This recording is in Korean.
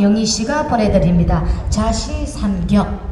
영희 씨가 보내드립니다. 자시 삼격.